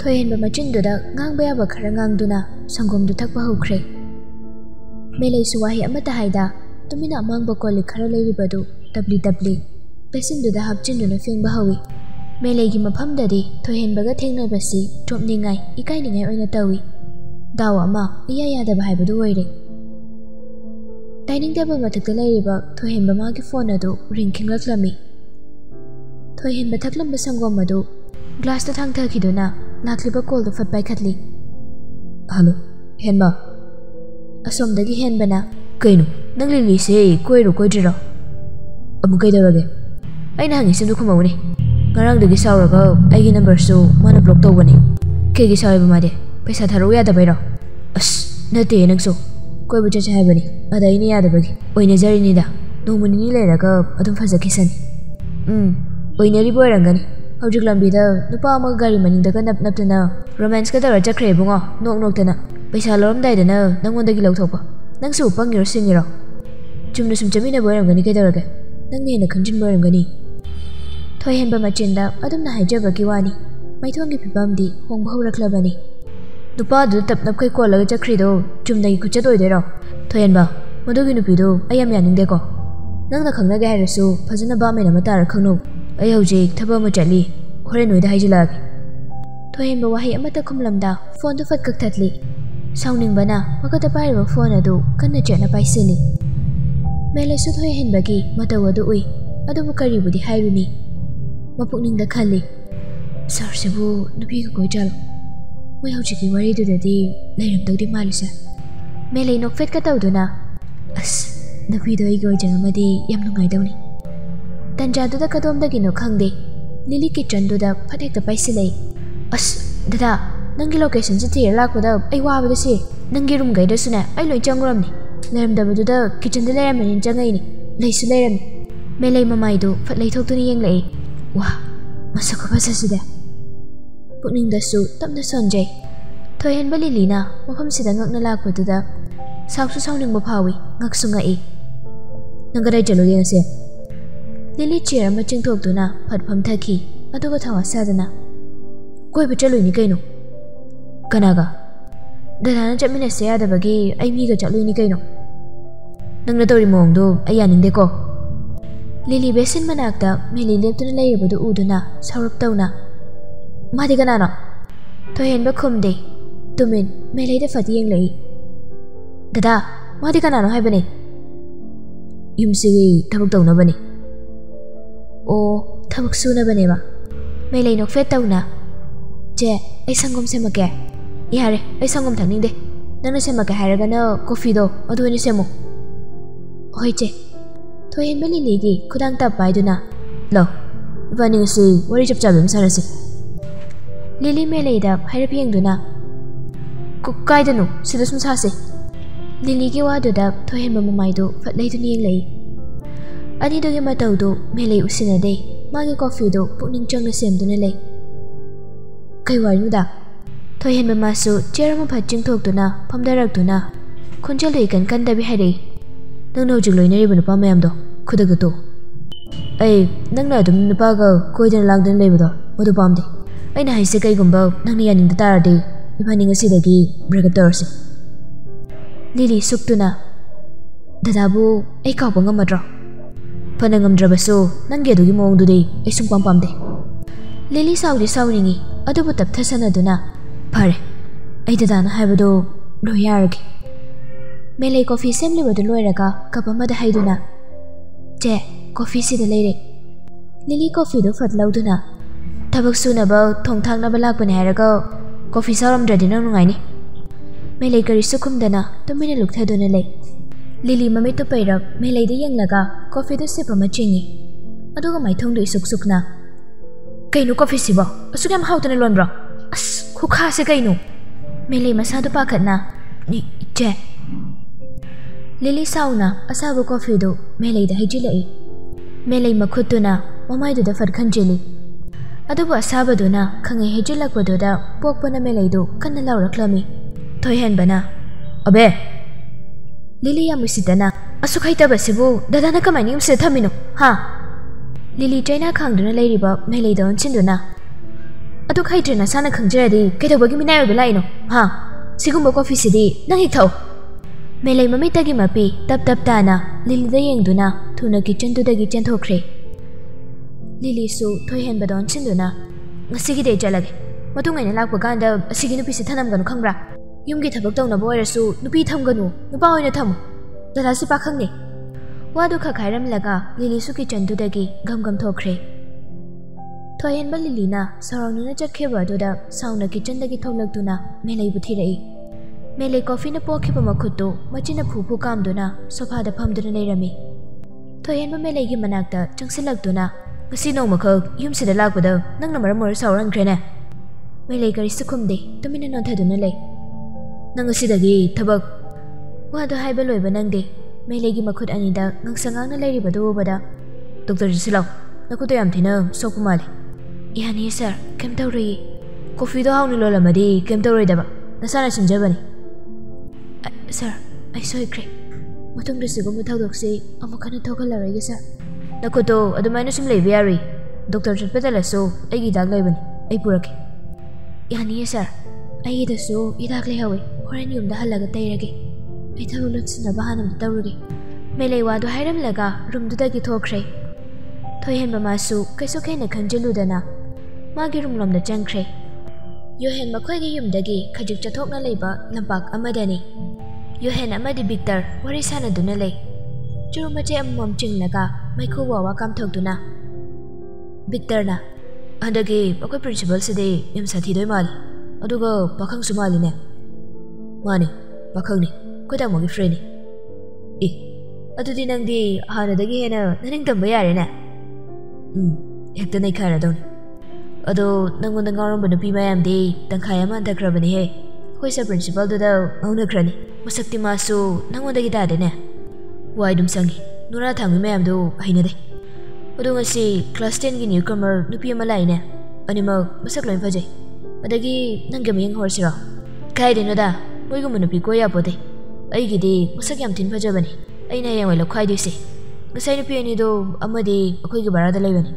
ꯊꯣꯏꯍꯦꯟꯕ ꯃꯆꯤꯟꯗꯨꯗ ꯉꯥꯡꯕ ꯌꯥꯕ ꯈꯔ ꯉꯥꯡꯗꯨꯅ ꯁꯪꯒꯣꯝꯗꯨ ꯊꯛꯄ ꯍꯧꯈ꯭ꯔꯦ ꯃꯦꯂꯩꯁꯨ ꯋꯥꯍꯩ ꯑꯃꯠꯇ ꯍꯥꯏꯗ ꯇꯨꯃꯤꯟꯅ ꯑꯃꯥꯡꯕ ꯀꯣꯜꯂꯤꯛ ꯈꯔ ꯂꯩꯔꯤꯕꯗꯨ ꯇꯞꯂꯤ ꯇꯞꯂꯤ ꯕꯦꯁꯤꯟꯗꯨꯗ ꯍꯥꯞꯆꯤꯟꯗꯨꯅ ꯐꯦꯡꯕ ꯍꯧꯏ ꯃꯦꯂꯩꯒꯤ ꯃꯐꯝꯗꯗꯤ ꯊꯣꯏꯍꯦꯟꯕꯒ ꯊꯦꯡꯅꯕꯁꯤ ꯆꯣꯞꯅꯤꯡꯉꯥꯏ ꯏꯀꯥꯏꯅꯤꯡꯉꯥꯏ ꯑꯣꯏꯅ ꯇꯧꯏ ꯗꯥꯎ ꯑꯃ ꯏꯌꯥ ꯌꯥꯗꯕ ꯍꯥꯏꯕꯗꯨ ꯑꯣꯏꯔꯦ ꯗꯥꯏꯅꯤꯡ ꯇꯦꯕꯜ ꯃꯊꯛꯇ ꯂꯩꯔꯤꯕ ꯊꯣꯏꯍꯦꯟꯕ ꯃꯥꯒꯤ ꯐꯣꯟ ꯑꯗꯨ ꯔꯤꯡ ꯈꯤꯡꯂꯛꯂꯝꯃꯤ ꯊꯣꯏꯍꯦꯟꯕ ꯊꯛꯂꯝꯕ ꯁꯪꯒꯣꯝ ꯑꯗꯨ ꯒ꯭ꯂꯥꯁꯇ ꯊꯥꯡꯊꯈꯤꯗꯨꯅ ꯂꯥꯛꯂꯤꯕ ꯀꯣꯜꯗꯨ ꯐꯠ ꯄꯥꯏꯈꯠꯂꯤ ꯍꯜꯂꯣ ꯍꯦꯟꯕ ꯑꯁꯣꯝꯗꯒꯤ ꯍꯦꯟꯕꯅ ꯀꯩꯅꯣ ꯅꯪ ꯂꯤꯂꯤꯁꯦ ꯀꯣꯏꯔꯣ ꯀꯣꯏꯗ꯭ꯔꯤꯔꯣ ꯑꯃꯨꯛ ꯀꯩꯗꯧꯔꯒꯦ ꯑꯩꯅ ꯍꯪꯉꯤꯁꯤ ꯑꯗꯨ ꯈꯨꯝꯃꯧꯅꯦ ꯉꯔꯥꯡꯗꯒꯤ ꯁꯥꯎꯔꯒ ꯑꯩꯒꯤ ꯅꯝꯕꯔꯁꯨ ꯃꯥꯅ ꯕ꯭ꯂꯣꯛ ꯇꯧꯕꯅꯦ ꯀꯩꯒꯤ ꯁꯥꯎꯔꯤꯕ ꯃꯥꯗꯤ ꯄꯩꯁꯥ ꯊꯥꯔꯛꯎ ꯌꯥꯗꯕꯩꯔꯣ ಅಶ್ ನತ್ತೆ ನಗ್ಸು ಕೊಯ್ಬು ಚಚ ಹ್ಯಾಬನಿ ಅದ ಇನ್ನೇ ಯಾದ ಬಗ್ಗೆ ಒಯ್ನ ಜರಿನಿದ ನೋಮು ನಿನ್ನಿ ಲೈರಗ ಅದು ಫಜಕ್ಕೆ ಸನಿ ಹ್ಮ್ ಒಯ್ನರಿ ಬೋಯ್ರಂಗನಿ ಹೌಜಿಕ್ ಲಂಬಿದ ನುಪಾ ಅಮ್ಮ ಗಾರಿ ಮನಿಂದಗ ನಪ್ ನಪ್ತನ ರೊಮ್ಯಾನ್ಸ್ ಕದ ರಚ ಖ್ರೇಬುಂಗೋ ನೋಕ್ ನೋಕ್ತನ ಪೈಸಾ ಲೋರಮ್ದಾಯ್ದನ ನಂಗೊಂದಗಿ ಲೌಥೋಪ ನಂಗ್ಸು ಪಂಗಿರೋ ಸಿಂಗಿರೋ chumna sum chamina boyam gani kai darage nang ne na khanjin boyam gani thoi hen ba machin da adum na haija ba ki wani mai thong gi pibam di hong bhau rakla bani नुपादु तप नप खै कोलग चख्रिदो चुमदगी कुचत ओइदैरो थयनबा मदुगी नुपिदो अयम यानिंगदेको नंगना खंगनागे हायरसु फजना बा मेना मतार खंगनो अय हौजे थबा म चली खोरे नोइदा हाइजिलाग थयनबा वाहि अमता खुमलमदा फोन दु फत कक थतली साउनिंगबना मकता पाइरो फोन अदु कन्ना चेना पाइसिली मेलेसु थयहनबगी मतौ अदु उइ अदुबु करिबुदि हाइरुनी मपुकनिंगदा खली सरसेबु नुपिगो गोइजालो ꯃꯣꯏ ꯍꯧꯖꯤꯛꯀꯤ ꯋꯥꯔꯤꯗꯨꯗꯗꯤ ꯂꯩꯔꯝꯗꯧꯗꯤ ꯃꯥꯜꯂꯤꯁꯦ ꯃꯦꯂꯩ ꯅꯣꯛꯐꯦꯠꯀ ꯇꯧꯗꯨꯅ ꯑꯁ ꯅꯨꯄꯤꯗꯣ ꯑꯩꯒꯤ ꯑꯣꯏꯖꯔꯝꯃꯗꯤ ꯌꯥꯝ ꯅꯨꯡꯉꯥꯏꯗꯧꯅꯤ ꯇꯟꯖꯥꯗꯨꯗ ꯀꯗꯣꯝꯗꯒꯤꯅꯣ ꯈꯪꯗꯦ ꯂꯤꯂꯤ ꯀꯤꯠꯆꯟꯗꯨꯗ ꯐꯠ ꯍꯦꯛꯇ ꯄꯥꯏꯁꯤꯜꯂꯛꯏ ꯑꯁ ꯗꯗꯥ ꯅꯪꯒꯤ ꯂꯣꯀꯦꯁꯟꯁꯦ ꯊꯤꯔ ꯂꯥꯛꯄꯗ ꯑꯩ ꯋꯥꯕꯗ ꯁꯤ ꯅꯪꯒꯤ ꯔꯨꯝꯒꯩꯗꯁꯨꯅꯦ ꯑꯩ ꯂꯣꯏ ꯆꯪꯉꯨꯔꯝꯅꯤ ꯂꯩꯔꯝꯗꯕꯗꯨꯗ ꯀꯤꯠꯆꯟꯗ ꯂꯩꯔꯝꯃꯅꯤꯅ ꯆꯪꯉꯛꯏꯅꯤ ꯂꯩꯁꯨ ꯂꯩꯔꯝꯃꯤ ꯃꯦꯂꯩ ꯃꯃꯥꯏꯗꯨ ꯐꯠ ꯂꯩꯊꯣꯛꯇꯨꯅ ꯌꯦꯡꯂꯛꯏ ꯋꯥ ꯃꯁꯛ ꯈꯨꯐꯖꯁꯤꯗ ꯄꯨꯛꯅꯤꯡꯗꯁꯨ ꯇꯞꯅ ꯁꯣꯟꯖꯩ Thôi hen bất lý lý na, mà không xịt ngực nơi là của tôi đã. sau su sau đừng bập hào ngực sung ngại. Nâng cái đây trở lối đi xem. Lily chỉ là mà chân thuộc tôi na, phật phẩm thay khi, mà tôi có thằng xa ra na. quay bị trả lối như cây nụ. Cái nào cả? Đây là nó chẳng biết là xe đã bởi ghi, anh mi cái trả lối như cây nụ. Nâng nó tôi đi mồm đồ, ai anh đi cô. Lily bé xin mà nạc đã, mẹ Lily tôi lấy ở bởi tôi u tôi na, sau rập tàu na. Mà thì cái nào nào? Thôi hen bất không đi, ತುಮಿನ್ ಮೇಲೈದ ಫತಿಯಂಗ್ ಲೈ ದದಾ ಮಾದಿ ಕನಾನು ಹಾಯ್ಬನೆ ಯುಮ್ಸಿಗೆ ಥಬಕ್ ತೌನಬನೆ ಓ ಥಬಕ್ ಸೂನಬನೆ ಮಾ ಮೇಲೈ ನೊಕ್ಫೆ ತೌನ ಚೆ ಐ ಸಂಗಮ್ ಸೆಮಕೆ ಯಾರೆ ಐ ಸಂಗಮ್ ಥಂಗ್ನಿಂದೆ ನನ್ನ ಸೆಮಕೆ ಹಾರಗನ ಕಾಫಿದೋ ಅದು ಏನು ಸೆಮು ಹೋಯ್ ಚೆ ಥೋಯೆನ್ ಬೆಲಿಲಿಗೆ ಖುದಾಂಗ್ ತಪ್ಪಾಯ್ದುನಾ ಲೋ ಇವಾನಿಸಿ ವರಿ ಚಪ್ಚಾಬಿ ಸರಸಿ ಲಿಲಿ ಮೇಲೈದ ಹೈರಪಿಯಂಗ್ದುನಾ ꯀꯥꯏꯗꯅꯣ ꯁꯤꯗ ꯁꯨꯝ ꯁꯥꯁꯤ ꯂꯤꯂꯤꯒꯤ ꯋꯥꯗꯨꯗ ꯊꯣꯏꯍꯦꯟꯕ ꯃꯃꯥꯏꯗꯨ ꯐꯠ ꯂꯩꯗꯨꯅ ꯌꯦꯡꯂꯛꯏ ꯑꯅꯤꯗꯨꯒꯤ ꯃꯇꯧꯗꯨ ꯃꯦꯂꯩ ꯎꯁꯤꯟꯅꯗꯦ ꯃꯥꯒꯤ ꯀꯣꯐꯤꯗꯨ ꯄꯨꯛꯅꯤꯡ ꯆꯪꯅ ꯁꯦꯝꯗꯨꯅ ꯂꯩ ꯀꯩ ꯋꯥꯔꯤꯅꯣꯗ ꯊꯣꯏꯍꯦꯟꯕ ꯃꯥꯁꯨ ꯆꯤꯌꯔ ꯑꯃ ꯐꯠ ꯆꯤꯡꯊꯣꯛꯇꯨꯅ ꯐꯝꯊꯔꯛꯇꯨꯅ ꯈꯣꯟꯖꯦꯜꯗꯨ ꯏꯀꯟ ꯀꯟꯗꯕꯤ ꯍꯥꯏꯔꯛꯏ ꯅꯪꯅ ꯍꯧꯖꯤꯛ ꯂꯣꯏꯅꯔꯤꯕ ꯅꯨꯄꯥ ꯃꯌꯥꯝꯗꯣ ꯈꯨꯗꯛꯇ ꯇꯣ ꯑꯩ ꯅꯪꯅ ꯑꯗꯨꯝ ꯅꯨꯄꯥꯒ ꯀꯣꯏꯗꯅ ꯂꯥꯡꯗꯅ ꯂꯩꯕꯗꯣ ꯃꯗꯨ ꯄꯥꯝꯗꯦ ꯑꯩꯅ ꯍꯥꯏꯁꯦ ꯀꯩꯒꯨꯝꯕ ꯅꯪꯅ ꯌꯥꯅꯤꯡꯗ ꯇꯥꯔꯗꯤ 이만이 ngasidagi breakup tawrsi. Lily suktuna. Dadabu ay kaupa ngamadro. Panangamdrabaso nangge adugi maungdudi ay sungpang pamde. Lily saudi sauringi adubu tapthasanaduna. Pare, ay dadana haibado loyaragi. Melay coffee semlibadu loyraga kapamada haiduna. Che, coffee sida leire. Lily coffee do fatlauduna. Tabak sunaba thongthangnaba lakbani hairaga coffee ꯁꯥꯎꯔꯝꯗ꯭ꯔꯗꯤ ꯅꯪ ꯅꯨꯡꯉꯥꯏꯅꯤ ꯃꯦꯂꯩ ꯀꯔꯤꯁꯨ ꯈꯨꯝꯗꯅ ꯇꯨꯃꯤꯟꯅ ꯂꯨꯛꯊꯗꯨꯅ ꯂꯩ ꯂꯤꯂꯤ ꯃꯃꯤꯠꯇꯨ ꯄꯩꯔꯞ ꯃꯦꯂꯩꯗ ꯌꯦꯡꯂꯒ ꯀꯣꯐꯤꯗꯨ ꯁꯤꯞ ꯑꯃ ꯆꯤꯡꯉꯤ ꯑꯗꯨꯒ ꯃꯥꯏꯊꯣꯡꯗꯨ ꯏꯁꯨꯛ ꯁꯨꯛꯅ ꯀꯩꯅꯣ ꯀꯣꯐꯤꯁꯤꯕꯣ ꯑꯁꯨꯛ ꯌꯥꯝ ꯍꯥꯎꯇꯅ ꯂꯣꯟꯕ꯭ꯔꯣ ꯑꯁ ꯈꯨꯈꯥꯁꯦ ꯀꯩꯅꯣ ꯃꯦꯂꯩ ꯃꯁꯥꯗꯨ ꯄꯥꯈꯠꯅ ꯏꯆꯦ ꯂꯤꯂꯤ ꯁꯥꯎꯅ ꯑꯁꯥꯕ ꯀꯣꯐꯤꯗꯨ ꯃꯦꯂꯩꯗ ꯍꯩꯖꯤꯜꯂꯛꯏ ꯃꯦꯂꯩ ꯃꯈꯨꯠꯇꯨꯅ ꯃꯃꯥꯏꯗꯨꯗ ꯐꯠ ꯈꯟꯖꯤꯜꯂꯤ ꯑꯗꯨꯕꯨ ꯑꯁꯥꯕꯗꯨꯅ ꯈꯪꯍꯩ ꯍꯩꯖꯤꯜꯂꯛꯄꯗꯨꯗ ꯄꯣꯛꯄꯅ ꯃꯦꯂꯩꯗꯨ ꯀꯟꯅ ꯂꯥꯎꯔꯛꯂꯝꯃꯤ ꯊꯣꯏꯍꯦꯟꯕꯅ ꯑꯕꯦ ꯂꯤꯂꯤ ꯌꯥꯝ ꯎꯁꯤꯠꯇꯅ ꯑꯁꯨꯛ ꯍꯩꯇꯕꯁꯤꯕꯨ ꯗꯗꯥꯅ ꯀꯃꯥꯏꯅ ꯌꯨꯝꯁꯤꯗ ꯊꯝꯃꯤꯅꯣ ꯍꯥ ꯂꯤꯂꯤ ꯆꯩꯅꯥ ꯈꯥꯡꯗꯨꯅ ꯂꯩꯔꯤꯕ ꯃꯦꯂꯩꯗ ꯑꯣꯟꯁꯤꯟꯗꯨꯅ ꯑꯗꯨꯛ ꯍꯩꯇ꯭ꯔꯦ ꯅꯁꯥꯅ ꯈꯪꯖꯔꯗꯤ ꯀꯩꯗꯧꯕꯒꯤ ꯃꯤꯅꯥꯏ ꯑꯣꯏꯕ ꯂꯥꯛꯏꯅꯣ ꯍꯥ ꯁꯤꯒꯨꯝꯕ ꯀꯣꯐꯤꯁꯤꯗꯤ ꯅꯪ ꯍꯦꯛ ꯊꯛꯎ ꯃꯦꯂꯩ ꯃꯃꯤꯠꯇꯒꯤ ꯃꯄꯤ ꯇꯞ ꯇꯞ ꯇꯥꯅ ꯂꯤꯂꯤꯗ ꯌꯦꯡꯗꯨꯅ ꯊꯨꯅ ꯀꯤꯆꯟꯗꯨꯗꯒꯤ ꯆꯦꯟꯊꯣꯛꯈ꯭ꯔꯦ ꯂꯤꯂꯤꯁꯨ ꯊꯣꯏꯍꯦꯟꯕꯗ ꯑꯣꯟꯁꯤꯟꯗꯨꯅ ꯉꯁꯤꯒꯤꯗꯤ ꯑꯩ ꯆꯠꯂꯒꯦ ꯃꯇꯨꯡ ꯑꯩꯅ ꯂꯥꯛꯄ ꯀꯥꯟꯗ ꯑꯁꯤꯒꯤ ꯅꯨꯄꯤꯁꯦ ꯊꯅꯝꯒꯅꯨ ꯈꯪꯕ꯭ꯔꯥ ꯌꯨꯝꯒꯤ ꯊꯕꯛ ꯇꯧꯅꯕ ꯑꯣꯏꯔꯁꯨ ꯅꯨꯄꯤ ꯊꯝꯒꯅꯨ ꯅꯨꯄꯥ ꯑꯣꯏꯅ ꯊꯝꯃꯨ ꯗꯗꯥꯁꯤ ꯄꯥꯈꯪꯅꯦ ꯋꯥꯗꯨ ꯈꯛ ꯍꯥꯏꯔꯝꯂꯒ ꯂꯤꯂꯤꯁꯨ ꯀꯤꯆꯟꯗꯨꯗꯒꯤ ꯒꯝ ꯒꯝ ꯊꯣꯛꯈ꯭ꯔꯦ ꯊꯣꯏꯍꯦꯟꯕ ꯂꯤꯂꯤꯅ ꯁꯥꯎꯔꯥꯡꯗꯨꯅ ꯆꯠꯈꯤꯕ ꯑꯗꯨꯗ ꯁꯥꯎꯅ ꯀꯤꯆꯟꯗꯒꯤ ꯊꯣꯛꯂꯛꯇꯨꯅ ꯃꯦꯂꯩꯕꯨ ꯊꯤꯔꯛꯏ ꯃꯦꯂꯩ ꯀꯣꯐꯤꯅ ꯄꯣꯛꯈꯤꯕ ꯃꯈꯨꯠꯇꯨ ꯃꯆꯤꯟꯅ ꯐꯨ ꯐꯨ ꯀꯥꯝꯗꯨꯅ ꯁꯣꯐꯥꯗ ꯐꯝꯗꯨꯅ ꯂꯩꯔꯝꯃꯤ ꯊꯣꯏꯍꯦꯟꯕ ꯃꯦꯂꯩꯒꯤ ꯃꯅꯥꯛꯇ ꯆꯪꯁꯤꯜꯂꯛꯇꯨꯅ 그시노마커 이음시대 라고도 낭나 말을 모를 서울한 그래네 매일 가리 스콤디 또 미는 넌 태도는 레 낭은 시다기 타박 와도 하이벨로 이번 낭디 매일기 마콧 아니다 낭상 앙나 레리바도 오바다 doctor 지슬라 나고도 얌티나 소쿠마리 이하니 sir kem tauri coffee do hauni lola madi kem tauri daba nasana sinjabani sir i saw a great mutung disigo mutau doksi amakana thogal la rege sir ನಕೋತೋ ಅದುಮೈನ ಸುಮ್ ಲೇಬ ಯಾರಿ ಡಾಕ್ಟರ್ ಚಟ್ಪದಲ್ಲಸು ಐಗಿ ದಾಗ್ ಲೈಬನಿ ಐ ಪುರಕೆ ಯಾನಿಯೆ ಸರ್ ಐಗಿದಸು ಇದಾಗ್ ಲೈಹವೆ ಹೊರನ್ ಯುಮ್ದ ಹಲ್ಲಗ ತೈರಗೆ ಐ ಥಬಕ್ ಲೊತ್ಸಿನಬ ಹಾನಮ ತೌರುಗೆ ಮೇಲೈ ವಾದು ಹೈರಮ್ಲಗ ರೂಮ್ದುದಗಿ ಥೋಕ್ರೆ ಥೋಯ್ಹೆನ್ಬ ಮಾಸು ಕೈಸು ಕೈನ ಖಂಜಲುದನ ಮಾಗಿ ರೂಮ್ ಲೊಮ್ದ ಚಂಗ್ರೆ ಯೋಹೆನ್ ಮಖೋಯ್ಗೆ ಯುಮ್ದಗಿ ಖಜಿಕ್ ಚಥೋಕ್ನ ಲೈಬ ಲಂಪಾಕ್ ಅಮದನಿ ಯೋಹೆನ್ ಅಮದಿ ಬಿಕ್ಟರ್ ವರಿ ಸಾನದುನ ಲೈ ಚುರು ಮಚೆ ಅಮ್ಮಮ್ ಚಿಂಗ್ಲಗ ꯃꯩꯈꯨ ꯋꯥꯋꯥ ꯀꯥꯝꯊꯣꯛꯇꯨꯅ ꯕꯤꯛꯇꯔꯅ ꯍꯟꯗꯛꯀꯤ ꯑꯩꯈꯣꯏ ꯄ꯭ꯔꯤꯟꯁꯤꯄꯜꯁꯤꯗꯤ ꯌꯥꯝ ꯁꯥꯊꯤꯗꯣꯏ ꯃꯥꯜꯂꯤ ꯑꯗꯨꯒ ꯄꯥꯈꯪꯁꯨ ꯃꯥꯜꯂꯤꯅꯦ ꯃꯥꯅꯤ ꯄꯥꯈꯪꯅꯤ ꯑꯩꯈꯣꯏ ꯇꯥꯃꯣꯒꯤ ꯐ꯭ꯔꯦꯟꯅꯤ ꯑꯦ ꯑꯗꯨꯗꯤ ꯅꯪꯗꯤ ꯍꯥꯟꯅꯗꯒꯤ ꯍꯦꯟꯅ ꯅꯅꯤꯡ ꯇꯝꯕ ꯌꯥꯔꯦꯅꯦ ꯎꯝ ꯍꯦꯛꯇ ꯅꯩꯈꯥꯏꯔꯗꯧꯅꯤ ꯑꯗꯣ ꯅꯪꯉꯣꯟꯗ ꯉꯥꯎꯔꯝꯕ ꯅꯨꯄꯤ ꯃꯌꯥꯝꯗꯤ ꯇꯪꯈꯥꯏ ꯑꯃ ꯍꯟꯊꯈ꯭ꯔꯕꯅꯤꯍꯦ ꯑꯩꯈꯣꯏ ꯁꯕ ꯄ꯭ꯔꯤꯟꯁꯤꯄꯥꯜꯗꯨꯗ ꯉꯥꯎꯅꯈ꯭ꯔꯅꯤ ꯃꯁꯛꯇꯤ ꯃꯥꯁꯨ ꯅꯪꯉꯣꯟꯗꯒꯤ ꯇꯥꯗꯦꯅꯦ ꯋꯥꯏ ꯑꯗꯨꯝ ꯆꯪꯉꯤ 누나 당의 맘도 하이나데 오동 아시 클래스 10기 뉴커머 누피 아마 라이네 아니막 무삭 라인 파제 마다기 난게 미행 헐시라 가이데노다 모이고 문 누피 고야 보데 아이기디 무삭 얌 틴파저바니 아이나 해양 왈로 콰이디시 무사이 누피 아니도 아마디 아코이기 바라다 라이바니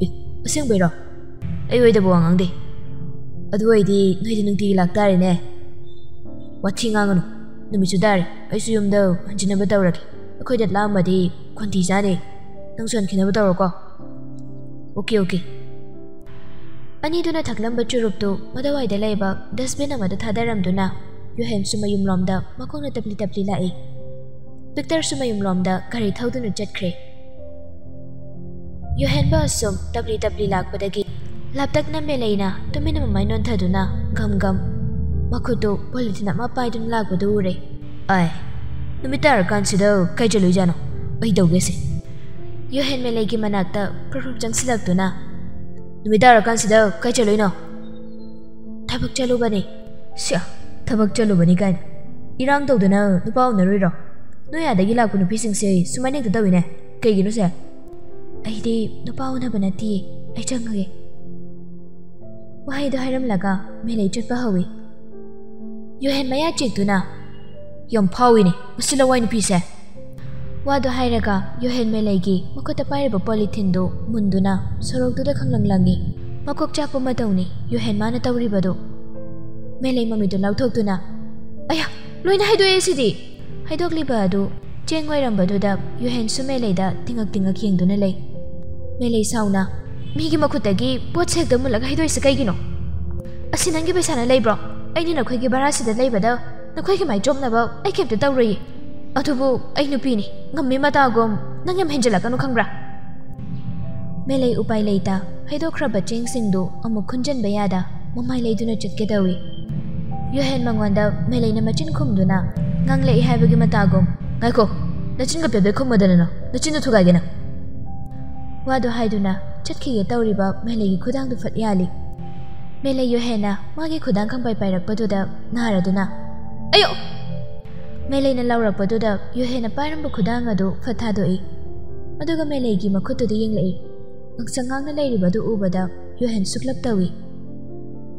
이 무생 베라 아이 웨이다 보왕 앙데 아두웨이디 너희디 능티기 락다리네 와팅앙은 누미주다리 아이수 염도 한지나베 다우라리 ꯑꯩꯈꯣꯏꯗ ꯂꯥꯛꯑꯝꯃꯗꯤ ꯈꯣꯟꯊꯤ ꯆꯥꯅꯤ ꯅꯪꯁꯨ ꯍꯟꯈꯤꯅꯕ ꯇꯧꯔꯣꯀꯣ ꯑꯣꯀꯦ ꯑꯣꯀꯦ ꯑꯅꯤꯗꯨꯅ ꯊꯛꯂꯝꯕ ꯆꯨꯔꯨꯞꯇꯨ ꯃꯗꯋꯥꯏꯗ ꯂꯩꯕ ꯗꯁꯕꯤꯟ ꯑꯃꯗ ꯊꯥꯗꯔꯝꯗꯨꯅ ꯌꯨꯍꯦꯟꯁꯨ ꯃꯌꯨꯝꯂꯣꯝꯗ ꯃꯈꯣꯡꯅ ꯇꯞꯂꯤ ꯇꯞꯂꯤ ꯂꯥꯛꯏ ꯚꯤꯛꯇꯔꯁꯨ ꯃꯌꯨꯝꯂꯣꯝꯗ ꯒꯥꯔꯤ ꯊꯧꯗꯨꯅ ꯆꯠꯈ꯭ꯔꯦ ꯌꯨꯍꯦꯟꯕ ꯑꯁꯨꯝ ꯇꯞꯂꯤ ꯇꯞꯂꯤ ꯂꯥꯛꯄꯗꯒꯤ ꯂꯥꯞꯇꯛꯅ ꯃꯦꯂꯩꯅ ꯇꯨꯃꯤꯟꯅ ꯃꯃꯥꯏ ꯅꯣꯟꯊꯗꯨꯅ ꯒꯝ ꯒꯝ ꯃꯈꯨꯠꯇꯨ ꯄꯣꯂꯤꯊꯤꯟ ꯑꯃ ꯄꯥꯏꯗꯨꯅ ꯂꯥꯛꯄꯗꯨ ꯎꯔꯦ ꯑꯥꯏ ꯅꯨꯃꯤꯠ ꯇꯥꯔꯀꯥꯟꯁꯤꯗ ꯀꯩ ꯆꯠꯂꯨꯏꯖꯥꯅꯣ ꯑꯩ ꯇꯧꯒꯦꯁꯦ ꯌꯨꯍꯦꯟ ꯃꯦꯂꯩꯒꯤ ꯃꯅꯥꯛꯇ ꯄ꯭ꯔꯨꯞ ꯆꯪꯁꯤꯜꯂꯛꯇꯨꯅ ꯅꯨꯃꯤꯠ ꯇꯥꯔꯀꯥꯟꯁꯤꯗ ꯀꯩ ꯆꯠꯂꯨꯏꯅꯣ ꯊꯕꯛ ꯆꯠꯂꯨꯕꯅꯤ ꯁ꯭ꯌꯥ ꯊꯕꯛ ꯆꯠꯂꯨꯕꯅꯤ ꯀꯥꯏꯅ ꯏꯔꯥꯡ ꯇꯧꯗꯅ ꯅꯨꯄꯥ ꯎꯅꯔꯨꯏꯔꯣ ꯅꯣꯏ ꯑꯥꯗꯒꯤ ꯂꯥꯛꯄ ꯅꯨꯄꯤꯁꯤꯡꯁꯦ ꯁꯨꯃꯥꯏꯅ ꯍꯦꯛꯇ ꯇꯧꯏꯅꯦ ꯀꯩꯒꯤꯅꯣ ꯁꯦ ꯑꯩꯗꯤ ꯅꯨꯄꯥ ꯎꯅꯕ ꯅꯠꯇꯤꯌꯦ ꯑꯩ ꯆꯪꯉꯒꯦ ꯋꯥꯍꯩꯗꯣ ꯍꯥꯏꯔꯝꯂꯒ ꯃꯦꯂꯩ ꯆꯠꯄ ꯍꯧꯏ ꯌꯨꯍꯦꯟ ꯃꯌꯥ ꯆꯦꯛꯇꯨꯅ ꯌꯥꯝ ꯐꯥꯎꯏꯅꯦ ꯃꯁꯤ ꯂꯋꯥꯏ ꯅꯨꯄꯤꯁꯦ ꯋꯥꯗꯣ ꯍꯥꯏꯔꯒ ꯌꯨꯍꯦꯟ ꯃꯦꯂꯩꯒꯤ ꯃꯈꯨꯠꯇ ꯄꯥꯏꯔꯤꯕ ꯄꯣꯂꯤꯊꯤꯟꯗꯨ ꯃꯨꯟꯗꯨꯅ ꯁꯣꯔꯣꯛꯇꯨꯗ ꯈꯪꯂꯪ ꯂꯪꯉꯤ ꯃꯀꯣꯛ ꯆꯥꯛꯄ ꯃꯇꯧꯅꯤ ꯌꯨꯍꯦꯟ ꯃꯥꯅ ꯇꯧꯔꯤꯕꯗꯨ ꯃꯦꯂꯩ ꯃꯃꯤꯠꯇꯨ ꯂꯥꯎꯊꯣꯛꯇꯨꯅ ꯑꯌꯥ ꯂꯣꯏꯅ ꯍꯥꯏꯗꯣꯛꯑꯦ ꯁꯤꯗꯤ ꯍꯥꯏꯗꯣꯛꯂꯤꯕ ꯑꯗꯨ ꯆꯦꯡ ꯑꯣꯏꯔꯝꯕꯗꯨꯗ ꯌꯨꯍꯦꯟꯁꯨ ꯃꯦꯂꯩꯗ ꯇꯤꯡꯉꯛ ꯇꯤꯡꯉꯛ ꯌꯦꯡꯗꯨꯅ ꯂꯩ ꯃꯦꯂꯩ ꯁꯥꯎꯅ ꯃꯤꯒꯤ ꯃꯈꯨꯠꯇꯒꯤ ꯄꯣꯠꯁꯦ ꯍꯦꯛꯇ ꯃꯨꯜꯂꯒ ꯍꯩꯗꯣꯛꯏꯁꯦ ꯀꯩꯒꯤꯅꯣ ꯑꯁꯤ ꯅꯪꯒꯤ ꯄꯩꯁꯥꯅ ꯂꯩꯕ꯭ꯔꯣ ꯑꯩꯅ ꯅꯈꯣꯏꯒꯤ ꯚꯔꯥꯁꯤꯗ ꯂꯩꯕꯗ Nakhoy kemai jom na ba ai rồi, te thưa Atubu ai nụ pin ngầm mi mata gom nang yam henjala chân khangra. Melay upay leita haidokra ba cheng sing do amuk khunjan bayada mamai leiduna chutke dawi. Yohen mangwanda melay na machin khum duna ngang lấy hai bagi mata gom. ngay cô, Ngai ko nachin ga pebe khum madana na nachin do thugai gena. Wado haiduna chutke ge tawri ba melay gi khudang du fat yali. Melay yohena magi khudang khang pai pai rak padu da nahara duna ayo. Melena laura paduda yohena pairamba khudang adu phatha doi aduga melegi makhut tu yeng lei ngsangang na lei badu ubada yohen suklap tawi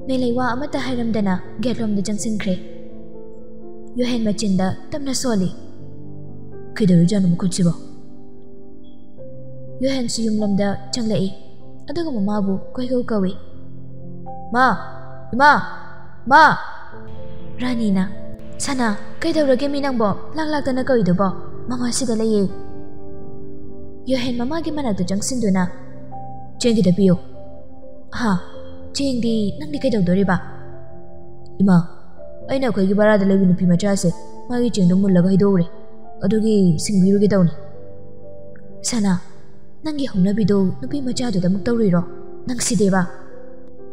melei wa amata hairam dana getlom da jang singkre yohen machinda tamna soli khidar janu makhut sibo yohen su yum lamda chang lei aduga mama bu koi gau kawi ma ma ma. Ranina ꯁꯅꯥ ꯀꯩꯗꯧꯔꯒꯦ ꯃꯤ ꯅꯪꯕꯣ ꯂꯥꯛ ꯂꯥꯛꯇꯅ ꯀꯧꯏꯗꯨꯕꯣ ꯃꯃꯥ ꯁꯤꯗ ꯂꯩꯌꯦ ꯌꯣꯍꯦꯟ ꯃꯃꯥꯒꯤ ꯃꯅꯥꯛꯇ ꯆꯪꯁꯤꯟꯗꯨꯅ ꯆꯦꯡꯒꯤꯗ ꯄꯤꯌꯨ ꯍꯥ ꯆꯦꯡꯗꯤ ꯅꯪꯗꯤ ꯀꯩꯗꯧꯗꯣꯔꯤꯕ ꯏꯃꯥ ꯑꯩꯅ ꯑꯩꯈꯣꯏꯒꯤ ꯕꯔꯥꯗ ꯂꯩꯕ ꯅꯨꯄꯤ ꯃꯆꯥꯁꯦ ꯃꯥꯒꯤ ꯆꯦꯡꯗꯣ ꯃꯨꯜꯂꯒ ꯍꯩꯗꯣꯛꯎꯔꯦ ꯑꯗꯨꯒꯤ ꯁꯤꯡꯕꯤꯔꯨꯒꯦ ꯇꯧꯅꯤ ꯁꯅꯥ ꯅꯪꯒꯤ ꯍꯧꯅꯕꯤꯗꯣ ꯅꯨꯄꯤ ꯃꯆꯥꯗꯨꯗ ꯑꯃꯨꯛ ꯇꯧꯔꯤꯔꯣ ꯅꯪ ꯁꯤꯗꯦꯕ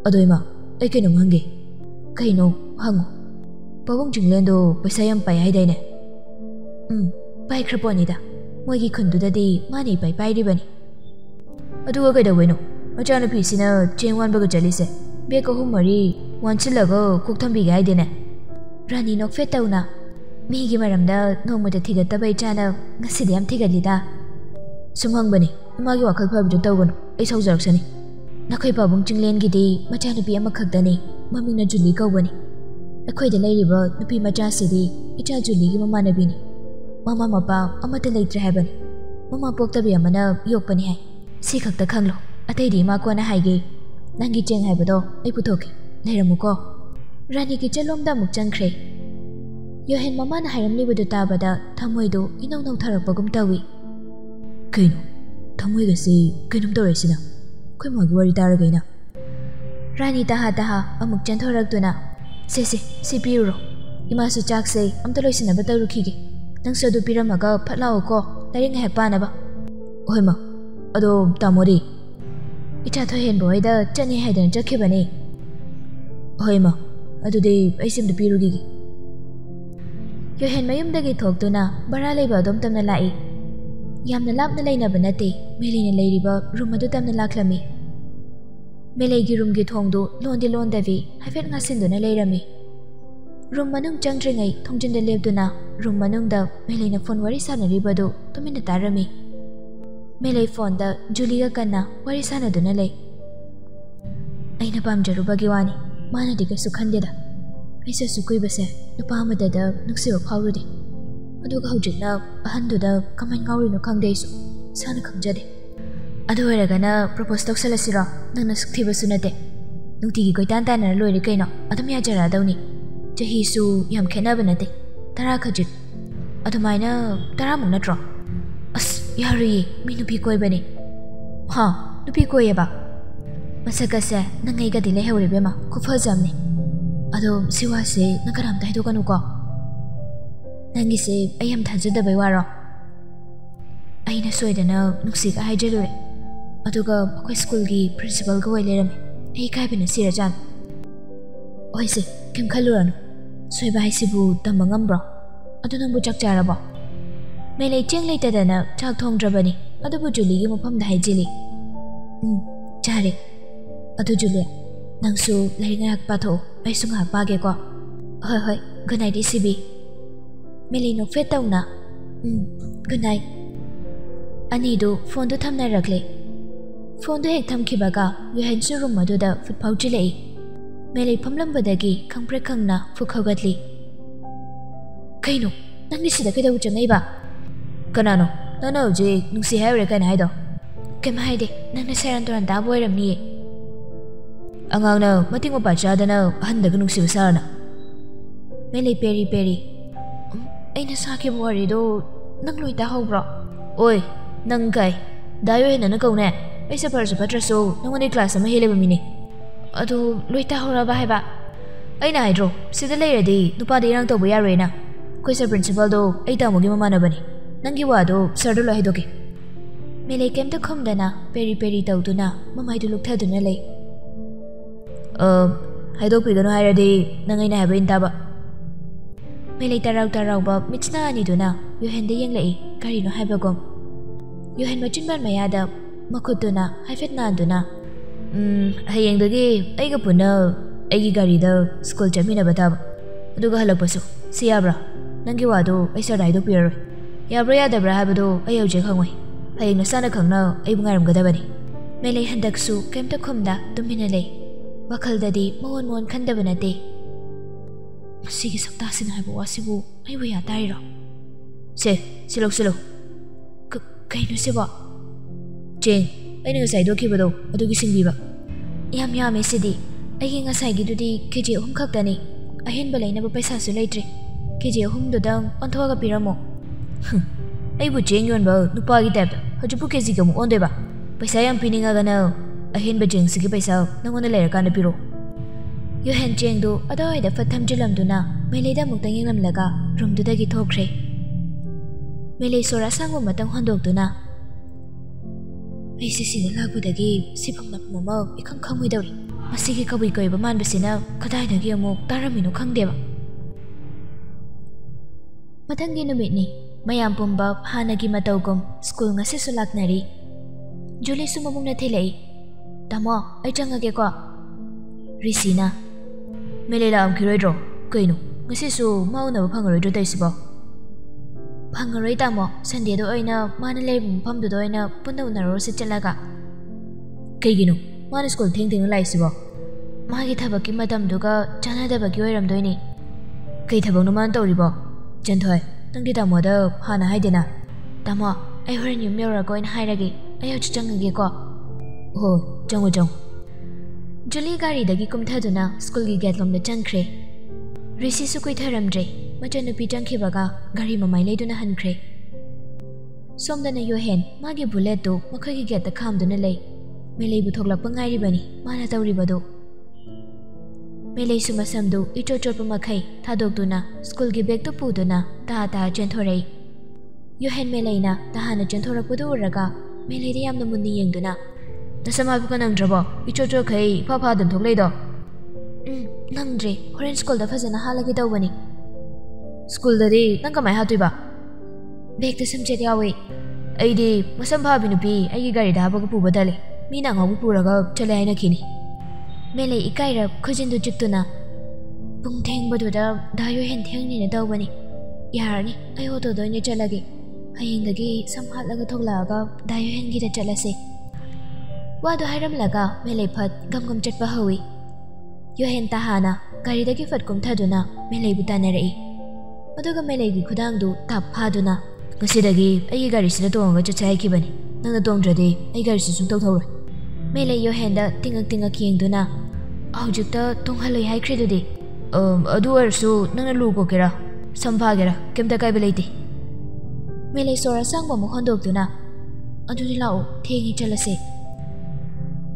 ꯑꯗꯣ ꯏꯃꯥ ꯑꯩ ꯀꯩꯅꯣꯝ ꯍꯪꯒꯦ ꯀꯩꯅꯣ ꯍꯪꯉꯨ 빠봉 증랜도 벌써연 빠이 하이다이네 음 빠이 크보니다 모이기 큰두다디 많이 빠이 빠이리바니 아두가 가다웨노 어쩌는 피시나 쟁완 버그 잘리세 베거 홈머리 원칠라고 국탐비가 하이되네 라니 넉페타우나 미기 말함다 너무다 티가따바 있잖아 가시디 암 티가리다 숨황바니 마기 와칼 파비도 떠고노 이 사우자락사니 나카이 빠봉 증랜기디 마찬가비 아마 각다니 마밍나 줄리 가오바니 ꯑꯩꯈꯣꯏꯗ ꯂꯩꯔꯤꯕ ꯅꯨꯄꯤ ꯃꯆꯥꯁꯤꯗꯤ ꯏꯆꯥ ꯖꯨꯂꯤꯒꯤ ꯃꯃꯥꯟꯅꯕꯤꯅꯤ ꯃꯃꯥ ꯃꯄꯥ ꯑꯃꯠꯇ ꯂꯩꯇ꯭ꯔꯦ ꯍꯥꯏꯕꯅꯤ ꯃꯃꯥ ꯄꯣꯛꯇꯕꯤ ꯑꯃꯅ ꯌꯣꯛꯄꯅꯤ ꯍꯥꯏ ꯁꯤ ꯈꯛꯇ ꯈꯪꯂꯣ ꯑꯇꯩꯗꯤ ꯏꯃꯥ ꯀꯣꯟꯅ ꯍꯥꯏꯒꯦ ꯅꯪꯒꯤ ꯆꯦꯡ ꯍꯥꯏꯕꯗꯣ ꯑꯩ ꯄꯨꯊꯣꯛꯀꯦ ꯂꯩꯔꯝꯃꯨꯀꯣ ꯔꯥꯅꯤ ꯀꯤꯆꯟꯂꯣꯝꯗ ꯑꯃꯨꯛ ꯆꯪꯈ꯭ꯔꯦ ꯌꯣꯍꯦꯟ ꯃꯃꯥꯅ ꯍꯥꯏꯔꯝꯂꯤꯕꯗꯨ ꯇꯥꯕꯗ ꯊꯃꯣꯏꯗꯨ ꯏꯅꯧ ꯅꯧꯊꯔꯛꯄꯒꯨꯝ ꯇꯧꯏ ꯀꯩꯅꯣ ꯊꯃꯣꯏꯒꯁꯤ ꯀꯩꯅꯣꯝ ꯇꯧꯔꯛꯏꯁꯤꯅ ꯑꯩꯈꯣꯏ ꯃꯥꯒꯤ ꯋꯥꯔꯤ ꯇꯥꯔꯒ ꯑꯩꯅ ꯔꯥꯅꯤ ꯇꯍꯥ ꯇꯍꯥ ꯑꯃꯨꯛ ꯆꯦꯟꯊꯣꯔꯛꯇꯨꯅ ꯁꯦ ꯁꯦ ꯁꯤ ꯄꯤꯔꯨꯔꯣ ꯏꯃꯥꯁꯨ ꯆꯥꯛꯁꯦ ꯑꯝꯇ ꯂꯣꯏꯁꯤꯟꯅꯕ ꯇꯧꯔꯨꯈꯤꯒꯦ ꯅꯪꯁꯨ ꯑꯗꯨ ꯄꯤꯔꯝꯃꯒ ꯐꯠ ꯂꯥꯛꯑꯣꯀꯣ ꯂꯥꯏꯔꯤꯛ ꯉꯥꯏꯍꯥꯛ ꯄꯥꯅꯕ ꯍꯣꯏ ꯃꯥ ꯑꯗꯣ ꯇꯥꯃꯣꯗꯤ ꯏꯆꯥ ꯊꯣꯏꯍꯦꯟꯕ ꯍꯣꯏꯗ ꯆꯠꯅꯤ ꯍꯥꯏꯗꯅ ꯆꯠꯈꯤꯕꯅꯦ ꯍꯣꯏ ꯃꯥ ꯑꯗꯨꯗꯤ ꯑꯩꯁꯦ ꯑꯝꯇ ꯄꯤꯔꯨꯈꯤꯒꯦ ꯌꯣꯍꯦꯟ ꯃꯌꯨꯝꯗꯒꯤ ꯊꯣꯛꯇꯨꯅ ꯕꯔꯥ ꯂꯩꯕ ꯑꯗꯣꯝ ꯇꯝꯅ ꯂꯥꯛꯏ ꯌꯥꯝꯅ ꯂꯥꯞꯅ ꯂꯩꯅꯕ ꯅꯠꯇꯦ ꯃꯦꯂꯩꯅ ꯂꯩꯔꯤꯕ ꯔꯨꯝ ꯑꯗꯨ ꯇꯝꯅ ꯂꯥꯛꯂꯝꯃꯤ ꯃꯦꯂꯩꯒꯤ ꯔꯨꯝꯒꯤ ꯊꯣꯡꯗꯨ ꯂꯣꯟꯗꯤ ꯂꯣꯟꯗꯕꯤ ꯍꯥꯏꯐꯦꯠ ꯉꯥꯁꯤꯟꯗꯨꯅ ꯂꯩꯔꯝꯃꯤ ꯔꯨꯝ ꯃꯅꯨꯡ ꯆꯪꯗ꯭ꯔꯤꯉꯩ ꯊꯣꯡꯖꯤꯟꯗ ꯂꯦꯞꯇꯨꯅ ꯔꯨꯝ ꯃꯅꯨꯡꯗ ꯃꯦꯂꯩꯅ ꯐꯣꯟ ꯋꯥꯔꯤ ꯁꯥꯟꯅꯔꯤꯕꯗꯨ ꯇꯨꯃꯤꯟꯅ ꯇꯥꯔꯝꯃꯤ ꯃꯦꯂꯩ ꯐꯣꯟꯗ ꯖꯨꯂꯤꯒ ꯀꯟꯅ ꯋꯥꯔꯤ ꯁꯥꯟꯅꯗꯨꯅ ꯂꯩ ꯑꯩꯅ ꯄꯥꯝꯖꯔꯨꯕꯒꯤ ꯋꯥꯅꯤ ꯃꯥꯅꯗꯤ ꯀꯩꯁꯨ ꯈꯟꯗꯦꯗ ꯑꯩꯁꯨ ꯀꯨꯏꯕꯁꯦ ꯅꯨꯄꯥ ꯑꯃꯗꯗ ꯅꯨꯡꯁꯤꯕ ꯐꯥꯎꯔꯨꯗꯦ ꯑꯗꯨꯒ ꯍꯧꯖꯤꯛꯅ ꯑꯍꯟꯗꯨꯗ ꯀꯃꯥꯏꯅ ꯉꯥꯎꯔꯤꯅꯣ ꯈꯪꯗꯦ ꯑꯩꯁꯨ ꯏꯁꯥꯅ ꯈꯪꯖꯗꯦ Adu era gana propose tok sala siro. Nang nasuk thiba sunate. Nung tigi koi tan tan na loi ri kai no. Adum ya jara dau ni. Chahi su yam khena banate. Tara khajik. Adumai na tara mung na tro. As yari mi nupi bên bane. Ha nupi koi ba. Masaka se nang ai ga dile he ore be ma. Ku pha jam ni. Adu siwa se nakaram dai do kanu ko. Nang gi se ayam thaja da bai waro. Ai na soi da na hai chân rồi. ꯑꯗꯨꯒ ꯑꯩꯈꯣꯏ ꯁ꯭ꯀꯨꯜꯒꯤ ꯄ꯭ꯔꯤꯟꯁꯤꯄꯜꯒ ꯑꯣꯏ ꯂꯩꯔꯝꯃꯤ ꯑꯩ ꯏꯀꯥꯏꯕꯅ ꯁꯤꯔꯖꯥꯠꯅꯤ ꯍꯣꯏꯁꯦ ꯀꯩꯝ ꯈꯜꯂꯨꯔꯅꯨ ꯁꯣꯏꯕ ꯍꯥꯏꯁꯤꯕꯨ ꯇꯝꯕ ꯉꯝꯕ꯭ꯔꯣ ꯑꯗꯨ ꯅꯪꯕꯨ ꯆꯥꯛ ꯆꯥꯔꯕꯣ ꯃꯦꯂꯩ ꯆꯦꯡ ꯂꯩꯇꯗꯅ ꯆꯥꯛ ꯊꯣꯡꯗ꯭ꯔꯕꯅꯤ ꯑꯗꯨꯕꯨ ꯖꯨꯂꯤꯒꯤ ꯃꯐꯝꯗ ꯍꯥꯏꯖꯤꯜꯂꯤ ꯎꯝ ꯆꯥꯔꯦ ꯑꯗꯨ ꯖꯨꯂꯤ ꯅꯪꯁꯨ ꯂꯥꯏꯔꯤꯛ ꯉꯥꯏꯍꯥꯛ ꯄꯥꯊꯣꯛꯑꯣ ꯑꯩꯁꯨ ꯉꯥꯏꯍꯥꯛ ꯄꯥꯒꯦꯀꯣ ꯍꯣꯏ ꯍꯣꯏ ꯒꯨꯗ ꯅꯥꯏꯠ ꯏꯁꯤꯕꯤ ꯃꯦꯂꯩ ꯅꯣꯛꯐꯦꯠ ꯇꯧꯅ ꯎꯝ ꯒꯨꯗ ꯅꯥꯏꯠ ꯑꯅꯤꯗꯨ ꯐꯣꯟꯗꯨ ꯊꯝꯅꯔꯛꯂꯦ ꯐꯣꯟꯗꯨ ꯍꯦꯛ ꯊꯝꯈꯤꯕꯒ ꯌꯨꯍꯦꯟꯁꯨ ꯔꯨꯝ ꯑꯗꯨꯗ ꯐꯨꯠ ꯐꯥꯎꯖꯤꯜꯂꯛꯏ ꯃꯦꯂꯩ ꯐꯝꯂꯝꯕꯗꯒꯤ ꯈꯪꯄ꯭ꯔꯦꯛ ꯈꯪꯅ ꯐꯨꯛ ꯍꯧꯒꯠꯂꯤ ꯀꯩꯅꯣ ꯅꯪꯗꯤ ꯁꯤꯗ ꯀꯩꯗꯧꯕ ꯆꯪꯉꯛꯏꯕ ꯀꯅꯥꯅꯣ ꯅꯪꯅ ꯍꯧꯖꯤꯛ ꯅꯨꯡꯁꯤ ꯍꯥꯏꯔꯨꯔꯦ ꯀꯩꯅ ꯍꯥꯏꯗꯣ ꯀꯩꯝ ꯍꯥꯏꯗꯦ ꯅꯪꯅ ꯁꯦꯔꯥꯟ ꯇꯨꯔꯥꯟ ꯇꯥꯕ ꯑꯣꯏꯔꯝꯅꯤꯌꯦ ꯑꯉꯥꯡꯅ ꯃꯇꯤꯡ ꯃꯄꯥ ꯆꯥꯗꯅ ꯑꯍꯟꯗꯒ ꯅꯨꯡꯁꯤꯕ ꯁꯥꯔꯅ ꯃꯦꯂꯩ ꯄꯦꯔꯤ ꯄꯦꯔꯤ ꯑꯩꯅ ꯁꯥꯈꯤꯕ ꯋꯥꯔꯤꯗꯣ ꯅꯪ ꯂꯣꯏ ꯇꯥꯍꯧꯕ꯭ꯔꯣ ꯑꯣꯏ ꯅꯪ ꯀꯥꯏ ꯗꯥꯌꯣ ꯍꯦꯟꯅꯅ ꯀꯧꯅꯦ ꯑꯩꯁꯦ ꯐꯔꯁꯨ ꯐꯠꯇ꯭ꯔꯁꯨ ꯅꯪꯉꯣꯟꯗꯩ ꯀ꯭ꯂꯥꯁ ꯑꯃ ꯍꯦꯜꯂꯤꯕ ꯃꯤꯅꯤ ꯑꯗꯨ ꯂꯣꯏ ꯇꯥꯍꯧꯔꯕ ꯍꯥꯏꯕ ꯑꯩꯅ ꯍꯥꯏꯗ꯭ꯔꯣ ꯁꯤꯗ ꯂꯩꯔꯗꯤ ꯅꯨꯄꯥꯗ ꯏꯔꯥꯡ ꯇꯧꯕ ꯌꯥꯔꯣꯏꯅ ꯑꯩꯈꯣꯏ ꯁꯔ ꯄ꯭ꯔꯤꯟꯁꯤꯄꯥꯜꯗꯣ ꯑꯩ ꯇꯥꯃꯣꯒꯤ ꯃꯃꯥꯟꯅꯕꯅꯤ ꯅꯪꯒꯤ ꯋꯥꯗꯣ ꯁꯔꯗ ꯂꯣꯏ ꯍꯥꯏꯗꯣꯛꯀꯦ ꯃꯦꯂꯩ ꯀꯩꯝꯇ ꯈꯨꯝꯗꯅ ꯄꯦꯔꯤ ꯄꯦꯔꯤ ꯇꯧꯗꯨꯅ ꯃꯃꯥꯏꯗꯨ ꯂꯨꯛꯊꯗꯨꯅ ꯂꯩ ꯍꯥꯏꯗꯣꯛꯄꯤꯒꯅꯨ ꯍꯥꯏꯔꯗꯤ ꯅꯪ ꯑꯩꯅ ꯍꯥꯏꯕ ꯏꯟ ꯇꯥꯕ ꯃꯦꯂꯩ ꯇꯔꯥꯎ ꯇꯔꯥꯎꯕ ꯃꯤꯠꯁꯅꯥ ꯑꯅꯤꯗꯨꯅ ꯌꯨꯍꯦꯟꯗ ꯌꯦꯡꯂꯛꯏ ꯀꯔꯤꯅꯣ ꯍꯥꯏꯕꯒꯨꯝ ꯌꯨꯍꯦꯟ ꯃꯆꯤꯟꯕꯥꯟ ꯃꯌꯥꯗ ꯃꯈꯨꯠꯇꯨꯅ ꯍꯥꯏꯐꯦꯠ ꯅꯥꯟꯗꯨꯅ ꯍꯌꯦꯡꯗꯒꯤ ꯑꯩꯒ ꯄꯨꯟꯅ ꯑꯩꯒꯤ ꯒꯥꯔꯤꯗ ꯁ꯭ꯀꯨꯜ ꯆꯠꯃꯤꯟꯅꯕ ꯇꯥꯕ ꯑꯗꯨꯒ ꯍꯜꯂꯛꯄꯁꯨ ꯁꯤ ꯌꯥꯕ꯭ꯔꯥ ꯅꯪꯒꯤ ꯋꯥꯗꯣ ꯑꯩ ꯁꯔꯗ ꯍꯥꯏꯗꯣꯛꯄꯤꯔꯔꯣꯏ ꯌꯥꯕ꯭ꯔꯥ ꯌꯥꯗꯕ꯭ꯔꯥ ꯍꯥꯏꯕꯗꯣ ꯑꯩ ꯍꯧꯖꯤꯛ ꯈꯪꯉꯣꯏ ꯍꯌꯦꯡ ꯅꯁꯥꯅ ꯈꯪꯅ ꯑꯩꯕꯨ ꯉꯥꯏꯔꯝꯒꯗꯕꯅꯤ ꯃꯦꯂꯩ ꯍꯟꯗꯛꯁꯨ ꯀꯩꯝꯇ ꯈꯨꯝꯗ ꯇꯨꯃꯤꯟꯅ ꯂꯩ ꯋꯥꯈꯜꯗꯗꯤ ꯃꯉꯣꯟ ꯃꯉꯣꯟ ꯈꯟꯗꯕ ꯅꯠꯇꯦ ꯃꯁꯤꯒꯤ ꯁꯛꯇꯥꯁꯤꯅ ꯍꯥꯏꯕ ꯋꯥꯁꯤꯕꯨ ꯑꯩꯕꯨ ꯌꯥ ꯇꯥꯔꯤꯔꯣ ꯁꯦ ꯁꯤꯂꯧ ꯁꯤꯂꯧ ꯀꯩꯅꯣ ꯁꯤꯕꯣ ꯆꯦꯡ ꯑꯩꯅ ꯉꯁꯥꯏ ꯗꯣꯛꯈꯤꯕꯗꯣ ꯑꯗꯨꯒꯤ ꯁꯤꯡꯕꯤꯕ ꯌꯥꯝ ꯌꯥꯝꯃꯦ ꯁꯤꯗꯤ ꯑꯩꯒꯤ ꯉꯁꯥꯏꯒꯤꯗꯨꯗꯤ ꯀꯦꯖꯤ ꯑꯍꯨꯝ ꯈꯛꯇꯅꯤ ꯑꯍꯦꯟꯕ ꯂꯩꯅꯕ ꯄꯩꯁꯥꯁꯨ ꯂꯩꯇ꯭ꯔꯦ ꯀꯦꯖꯤ ꯑꯍꯨꯝꯗꯨꯗꯪ ꯑꯣꯟꯊꯣꯛꯑꯒ ꯄꯤꯔꯝꯃꯣ ꯑꯩꯕꯨ ꯆꯦꯡ ꯌꯣꯟꯕ ꯅꯨꯄꯥꯒꯤ ꯇꯥꯏꯞꯇ ꯍꯧꯖꯤꯛꯄꯨ ꯀꯦꯖꯤꯒ ꯑꯃꯨꯛ ꯑꯣꯟꯗꯣꯏꯕ ꯄꯩꯁꯥ ꯌꯥꯝ ꯄꯤꯅꯤꯡꯉꯒꯅ ꯑꯍꯦꯟꯕ ꯆꯦꯡꯁꯤꯒꯤ ꯄꯩꯁꯥ ꯅꯪꯉꯣꯟꯗ ꯂꯩꯔꯀꯥꯟꯗ ꯄꯤꯔꯛꯑꯣ ꯌꯨꯍꯦꯟ ꯆꯦꯡꯗꯨ ꯑꯗꯨꯋꯥꯏꯗ ꯐꯠ ꯊꯝꯖꯤꯜꯂꯝꯗꯨꯅ ꯃꯦꯂꯩꯗ ꯑꯃꯨꯛꯇꯪ ꯌꯦꯡꯂꯝꯂꯒ ꯔꯨꯝꯗꯨꯗꯒꯤ ꯊꯣꯛꯈ꯭ꯔꯦ ꯃꯦꯂꯩ ꯁꯣꯔ ꯑꯁꯥꯡꯕ ꯑꯃꯇꯪ ꯍꯣꯟꯗꯣꯛꯇꯨꯅ ꯑꯩꯁꯦ ꯁꯤꯗ ꯂꯥꯛꯄꯗꯒꯤ ꯁꯤꯐꯝ ꯂꯥꯛꯐꯝ ꯑꯃ ꯏꯈꯪ ꯈꯪꯉꯣꯏꯗꯧꯔꯤ ꯃꯁꯤꯒꯤ ꯀꯕꯨꯏ ꯀꯣꯏꯕ ꯃꯥꯟꯕꯁꯤꯅ ꯀꯗꯥꯏꯗꯒꯤ ꯑꯃꯨꯛ ꯇꯥꯔꯝꯃꯤꯅꯣ ꯈꯪꯗꯦꯕ ꯃꯊꯪꯒꯤ ꯅꯨꯃꯤꯠꯅꯤ ꯃꯌꯥꯝ ꯄꯨꯝꯕ ꯍꯥꯟꯅꯒꯤ ꯃꯇꯧꯒꯨꯝ ꯁ꯭ꯀꯨꯜ ꯉꯁꯤꯁꯨ ꯂꯥꯛꯅꯔꯤ ꯖꯨꯂꯤꯁꯨ ꯃꯕꯨꯡꯅ ꯊꯤꯜꯂꯛꯏ ꯇꯥꯃꯣ ꯑꯩ ꯆꯪꯉꯒꯦꯀꯣ ꯔꯤꯁꯤꯅ ꯃꯦꯂꯩ ꯂꯥꯛꯑꯝꯈꯤꯔꯣꯏꯗ꯭ꯔꯣ ꯀꯩꯅꯣ ꯉꯁꯤꯁꯨ ꯃꯥ ꯎꯅꯕ ꯐꯪꯉꯔꯣꯏꯗ꯭ꯔꯣ ꯇꯧꯔꯤꯁꯤꯕꯣ 방으로 있다모 산디에도 어이나 많은 레이브 밤도 도이나 분도 나로 시찔라가 그이기누 많은 스쿨 탱탱을 라이스보 마기 타바기 마담도가 자나다바기 외람도이니 그이 타바노 만도리보 전토에 땡디다 모더 하나 하이데나 다마 ai hore nyu myo ra go in hai ra gi ayo chu chang gi ko ho chang jong juli gari da gi kum tha duna school gi get lom da chang khre risi su koi tharam dre ꯃꯆꯟꯅꯨꯄꯤ ꯆꯪꯈꯤꯕꯒ ꯒꯥꯔꯤ ꯃꯃꯥꯏ ꯂꯩꯗꯨꯅ ꯍꯟꯈ꯭ꯔꯦ ꯁꯣꯝꯗꯅ ꯌꯣꯍꯦꯟ ꯃꯥꯒꯤ ꯕꯨꯂꯦꯠꯇꯨ ꯃꯈꯣꯏꯒꯤ ꯒꯦꯠꯇ ꯈꯥꯝꯗꯨꯅ ꯂꯩ ꯃꯦꯂꯩꯕꯨ ꯊꯣꯛꯂꯛꯄ ꯉꯥꯏꯔꯤꯕꯅꯤ ꯃꯥꯅ ꯇꯧꯔꯤꯕꯗꯨ ꯃꯦꯂꯩꯁꯨ ꯃꯁꯝꯗꯨ ꯏꯆꯣꯠ ꯆꯣꯠꯄ ꯃꯈꯩ ꯊꯥꯗꯣꯛꯇꯨꯅ ꯁ꯭ꯀꯨꯜꯒꯤ ꯕꯦꯒꯇꯨ ꯄꯨꯗꯨꯅ ꯇꯥ ꯇꯥ ꯆꯦꯟꯊꯣꯔꯛꯏ ꯌꯣꯍꯦꯟ ꯃꯦꯂꯩꯅ ꯇꯍꯥꯅ ꯆꯦꯟꯊꯣꯔꯛꯄꯗꯨ ꯎꯔꯒ ꯃꯦꯂꯩꯗ ꯌꯥꯝꯅ ꯃꯨꯟꯅ ꯌꯦꯡꯗꯨꯅ ꯅꯁꯝ ꯍꯥꯏꯕꯀ ꯅꯪꯗ꯭ꯔꯕꯣ ꯏꯆꯣꯠ ꯆꯣꯠꯈꯩ ꯏꯐꯥ ꯐꯥꯗꯅ ꯊꯣꯛꯂꯛꯏꯗꯣ ꯎꯝ ꯅꯪꯗ꯭ꯔꯦ ꯍꯣꯔꯦꯟ ꯁ꯭ꯀꯨꯜꯗ ꯐꯖꯅ ꯍꯥꯠꯂꯒꯦ ꯇꯧꯕꯅꯤ ꯁ꯭ꯀꯨꯜꯗꯗꯤ ꯅꯪ ꯀꯃꯥꯏꯅ ꯍꯥꯠꯇꯣꯏꯕ ꯕꯦꯒꯇ ꯁꯝꯆꯦꯠ ꯌꯥꯎꯏ ꯑꯩꯗꯤ ꯃꯁꯝ ꯐꯥꯕꯤ ꯅꯨꯄꯤ ꯑꯩꯒꯤ ꯒꯥꯔꯤꯗ ꯍꯥꯞꯄꯒ ꯄꯨꯕ ꯇꯜꯂꯤ ꯃꯤꯅ ꯑꯉꯥꯎꯕ ꯄꯨꯔꯒ ꯆꯠꯂꯦ ꯍꯥꯏꯅꯈꯤꯅꯤ ꯃꯦꯂꯩ ꯏꯀꯥꯏꯔꯞ ꯈꯨꯖꯤꯟꯗꯨ ꯆꯤꯛꯇꯨꯅ ꯄꯨꯡ ꯊꯦꯡꯕꯗꯨꯗ ꯗꯥꯌꯣ ꯍꯦꯟ ꯊꯦꯡꯅꯤꯅ ꯇꯧꯕꯅꯤ ꯌꯥꯔꯅꯤ ꯑꯩ ꯑꯣꯇꯣꯗ ꯑꯣꯏꯅ ꯆꯠꯂꯒꯦ ꯍꯌꯦꯡꯗꯒꯤ ꯁꯝ ꯍꯥꯠꯂꯒ ꯊꯣꯛꯂꯛꯑꯒ ꯗꯥꯌꯣ ꯍꯦꯟꯒꯤꯗ ꯆꯠꯂꯁꯦ ꯋꯥꯗꯨ ꯍꯥꯏꯔꯝꯂꯒ ꯃꯦꯂꯩ ꯐꯠ ꯒꯝ ꯒꯝ ꯆꯠꯄ ꯍꯧꯏ ꯌꯣꯍꯦꯟ ꯇꯍꯥꯅ ꯒꯥꯔꯤꯗꯒꯤ ꯐꯠ ꯀꯨꯝꯊꯗꯨꯅ ꯃꯦꯂꯩꯕꯨ ꯇꯥꯟꯅꯔꯛꯏ ꯑꯗꯨꯒ ꯃꯦꯂꯩꯒꯤ ꯈꯨꯗꯥꯡꯗꯨ ꯇꯥꯞ ꯐꯥꯗꯨꯅ ꯉꯁꯤꯗꯒꯤ ꯑꯩꯒꯤ ꯒꯥꯔꯤꯁꯤꯗ ꯇꯣꯡꯉꯒ ꯆꯠꯁꯦ ꯍꯥꯏꯈꯤꯕꯅꯤ ꯅꯪꯅ ꯇꯣꯡꯗ꯭ꯔꯗꯤ ꯑꯩ ꯒꯥꯔꯤꯁꯤ ꯁꯨꯡꯇꯧ ꯊꯧꯔꯣꯏ ꯃꯦꯂꯩ ꯌꯣꯍꯦꯟꯗ ꯇꯤꯡꯉꯛ ꯇꯤꯡꯉꯛ ꯌꯦꯡꯗꯨꯅ ꯍꯧꯖꯤꯛꯇ ꯇꯣꯡꯍꯜꯂꯣꯏ ꯍꯥꯏꯈ꯭ꯔꯤꯗꯨꯗꯤ ꯑꯗꯨ ꯑꯣꯏꯔꯁꯨ ꯅꯪꯅ ꯂꯨ ꯀꯣꯛꯀꯦꯔꯥ ꯁꯝ ꯐꯥꯒꯦꯔꯥ ꯀꯩꯝꯇ ꯀꯥꯏꯕ ꯂꯩꯇꯦ ꯃꯦꯂꯩ ꯁꯣꯔ ꯑꯁꯥꯡꯕ ꯑꯃꯨꯛ ꯍꯣꯟꯗꯣꯛꯇꯨꯅ ꯑꯗꯨꯗꯤ ꯂꯥꯛꯑꯣ ꯊꯦꯡꯉꯤ ꯆꯠꯂꯁꯦ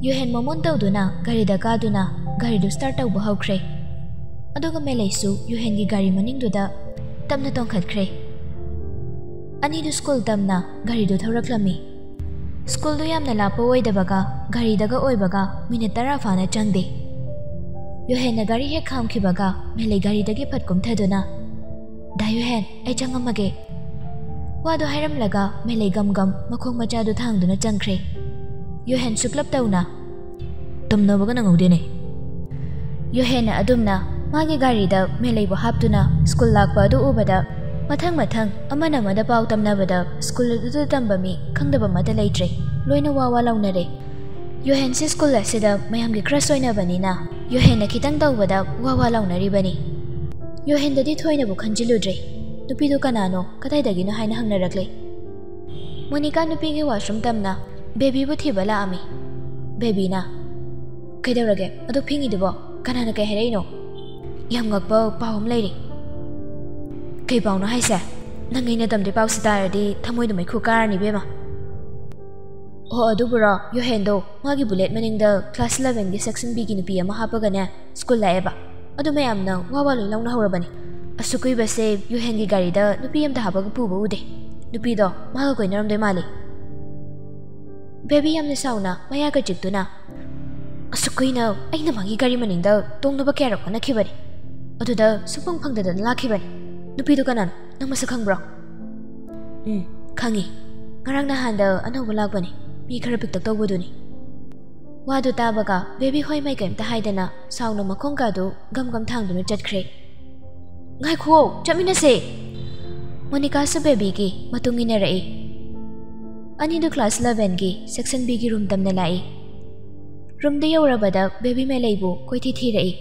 ꯌꯨꯍꯦꯟ ꯃꯃꯣꯟ ꯇꯧꯗꯨꯅ ꯒꯥꯔꯤꯗ ꯀꯥꯗꯨꯅ ꯒꯥꯔꯤꯗꯨ ꯁ꯭ꯇꯥꯔꯠ ꯇꯧꯕ ꯍꯧꯈ꯭ꯔꯦ ꯑꯗꯨꯒ ꯃꯦꯂꯩꯁꯨ ꯌꯨꯍꯦꯟꯒꯤ ꯒꯥꯔꯤ ꯃꯅꯤꯡꯗꯨꯗ ꯇꯞꯅ ꯇꯣꯡꯈꯠꯈ꯭ꯔꯦ ꯑꯅꯤꯗꯨ ꯁ꯭ꯀꯨꯜ ꯇꯝꯅ ꯒꯥꯔꯤꯗꯨ ꯊꯧꯔꯛꯂꯝꯃꯤ ꯁ꯭ꯀꯨꯜꯗꯨ ꯌꯥꯝꯅ ꯂꯥꯞꯄ ꯑꯣꯏꯗꯕꯒ ꯒꯥꯔꯤꯗꯒ ꯑꯣꯏꯕꯒ ꯃꯤꯅꯤꯠ ꯇꯔꯥ ꯐꯥꯅ ꯆꯪꯗꯦ ꯌꯨꯍꯦꯟꯅ ꯒꯥꯔꯤ ꯍꯦꯛ ꯈꯥꯝꯈꯤꯕꯒ ꯃꯦꯂꯩ ꯒꯥꯔꯤꯗꯒꯤ ꯐꯠ ꯀꯨꯝꯊꯗꯨꯅ ꯗꯥ ꯌꯨꯍꯦꯟ ꯑꯩ ꯆꯪꯉꯝꯃꯒꯦ ꯋꯥꯗꯨ ꯍꯥꯏꯔꯝꯂꯒ ꯃꯦꯂꯩ ꯒꯝ ꯒꯝ ꯃꯈꯣꯡ ꯃꯆꯥꯗꯨ ꯊꯥꯡꯗꯨꯅ ꯆꯪꯈ꯭ꯔꯦ ꯌꯨꯍꯦꯟ ꯁꯨꯛꯂꯞ ꯇꯧꯅ ꯇꯝꯅꯕꯒ ꯅꯪꯍꯧꯗꯦꯅꯦ ꯌꯨꯍꯦꯟꯅ ꯑꯗꯨꯝꯅ ꯃꯥꯒꯤ ꯒꯥꯔꯤꯗ ꯃꯦꯂꯩꯕꯨ ꯍꯥꯞꯇꯨꯅ ꯁ꯭ꯀꯨꯜ ꯂꯥꯛꯄ ꯑꯗꯨ ꯎꯕꯗ ꯃꯊꯪ ꯃꯊꯪ ꯑꯃꯅ ꯑꯃꯗ ꯄꯥꯎ ꯇꯝꯅꯕꯗ ꯁ꯭ꯀꯨꯜ ꯑꯗꯨꯗ ꯇꯝꯕ ꯃꯤ ꯈꯪꯗꯕ ꯑꯃꯠꯇ ꯂꯩꯇ꯭ꯔꯦ ꯂꯣꯏꯅ ꯋꯥ ꯋꯥ ꯂꯥꯎꯅꯔꯦ ꯌꯨꯍꯦꯟꯁꯤ ꯁ꯭ꯀꯨꯜ ꯑꯁꯤꯗ ꯃꯌꯥꯝꯒꯤ ꯀ꯭ꯔꯁ ꯑꯣꯏꯅꯕꯅꯤꯅ ꯌꯨꯍꯦꯟꯅ ꯈꯤꯇꯪ ꯇꯧꯕꯗ ꯋꯥ ꯋꯥ ꯂꯥꯎꯅꯔꯤꯕꯅꯤ ꯌꯨꯍꯦꯟꯗꯗꯤ ꯊꯣꯏꯅꯕꯨ ꯈꯟꯖꯤꯜꯂꯨꯗ꯭ꯔꯦ ꯅꯨꯄꯤꯗꯨ ꯀꯅꯥꯅೋ ꯀꯗꯥꯏꯗꯒꯤꯅꯣ ꯍꯥꯏꯅ ꯍꯪꯅꯔꯛꯂꯦ ꯃꯣꯅꯤꯀꯥ ꯅꯨꯄꯤꯒꯤ ꯋꯥꯁꯔꯨꯝ ꯇꯝꯅ ꯕꯦꯕꯤꯕꯨ ꯊꯤꯕ ꯂꯥꯛꯑꯝꯃꯤ ꯕꯦꯕꯤꯅ ꯀꯩꯗꯧꯔꯒꯦ ꯑꯗꯨ ꯐꯤꯡꯉꯤꯗꯨꯕꯣ ꯀꯅꯥꯅ ꯀꯩ ꯍꯥꯏꯔꯛꯏꯅꯣ ꯌꯥꯝ ꯉꯛꯄ ꯄꯥꯎ ꯑꯃ ꯂꯩꯔꯤ ꯀꯩ ꯄꯥꯎꯅꯣ ꯍꯥꯏꯁꯦ ꯅꯪ ꯑꯩꯅ ꯇꯝꯗ꯭ꯔꯤ ꯄꯥꯎꯁꯤ ꯇꯥꯔꯗꯤ ꯊꯃꯣꯏꯗꯣ ꯃꯩꯈꯨ ꯀꯥꯔꯅꯤ ꯕꯦꯝꯃ ꯑꯣ ꯑꯗꯨꯕꯨꯔꯣ ꯌꯨꯍꯦꯟꯗꯣ ꯃꯥꯒꯤ ꯕꯨꯂꯦꯠ ꯃꯅꯤꯡꯗ ꯀ꯭ꯂꯥꯁ ꯏꯂꯚꯦꯟꯒꯤ ꯁꯦꯛꯁꯟ ꯕꯤꯒꯤ ꯅꯨꯄꯤ ꯑꯃ ꯍꯥꯞꯄꯒꯅꯦ ꯁ꯭ꯀꯨꯜ ꯂꯥꯛꯑꯦꯕ ꯑꯗꯨ ꯃꯌꯥꯝꯅ ꯋꯥ ꯋꯥ ꯂꯣꯏ ꯂꯥꯎꯅ ꯍꯧꯔꯕꯅꯤ ꯑꯁꯨꯛ ꯀꯨꯏꯕꯁꯦ ꯌꯨꯍꯦꯟꯒꯤ ꯒꯥꯔꯤꯗ ꯅꯨꯄꯤ ꯑꯃꯇ ꯍꯥꯞꯄꯒ ꯄꯨꯕ ꯎꯗꯦ ꯅꯨꯄꯤꯗꯣ ꯃꯥꯒ ꯀꯣꯏꯅꯔꯝꯗꯣꯏ ꯃꯥꯜꯂꯤ ꯕꯦꯕꯤ ꯌꯥꯝꯅ ꯁꯥꯎꯅ ꯃꯌꯥꯒ ꯆꯤꯛꯇꯨꯅ ꯑꯁꯨꯛ ꯀꯨꯏꯅ ꯑꯩꯅ ꯃꯥꯒꯤ ꯒꯥꯔꯤ ꯃꯅꯤꯡꯗ ꯇꯣꯡꯅꯕ ꯀꯌꯥꯔꯛ ꯍꯣꯠꯅꯈꯤꯕꯅꯤ ꯑꯗꯨꯗ ꯁꯨꯡꯐꯪ ꯐꯪꯗꯗꯅ ꯂꯥꯛꯈꯤꯕꯅꯤ ꯅꯨꯄꯤꯗꯨ ꯀꯅꯥꯅꯣ ꯅꯪ ꯃꯁꯛ ꯈꯪꯕ꯭ꯔꯣ ꯎꯝ ꯈꯪꯉꯤ ꯉꯔꯥꯡ ꯅꯍꯥꯟꯗ ꯑꯅꯧꯕ ꯂꯥꯛꯄꯅꯤ ꯃꯤ ꯈꯔ ꯄꯤꯛꯇꯛ ꯇꯧꯕꯗꯨꯅꯤ ꯋꯥꯗꯨ ꯇꯥꯕꯒ ꯕꯦꯕꯤ ꯍꯣꯏ ꯃꯩ ꯀꯩꯝꯇ ꯍꯥꯏꯗꯅ ꯁꯥꯎꯅ ꯃꯈꯣꯡꯒꯗꯨ ꯒꯝ ꯒꯝ ꯊꯥꯡꯗꯨꯅ ꯆꯠꯈ꯭ꯔꯦ ꯉꯥꯏꯈꯣ ꯆꯠꯃꯤꯟꯅꯁꯦ ꯃꯣꯅꯤꯀꯥꯁꯨ ꯕꯦꯕꯤꯒꯤ ꯃꯇꯨꯡ ꯏꯟꯅꯔꯛꯏ ꯑꯅꯤꯗꯨ ꯀ꯭ꯂꯥꯁ ꯏꯂꯚꯦꯟꯒꯤ ꯁꯦꯛꯁꯟ ꯕꯤꯒꯤ ꯔꯨꯝ ꯇꯝꯅ ꯂꯥꯛꯏ ꯔꯨꯝꯗ ꯌꯧꯔꯕꯗ ꯕꯦꯕꯤ ꯃꯦꯂꯩꯕꯨ ꯀꯣꯏꯊꯤ ꯊꯤꯔꯛꯏ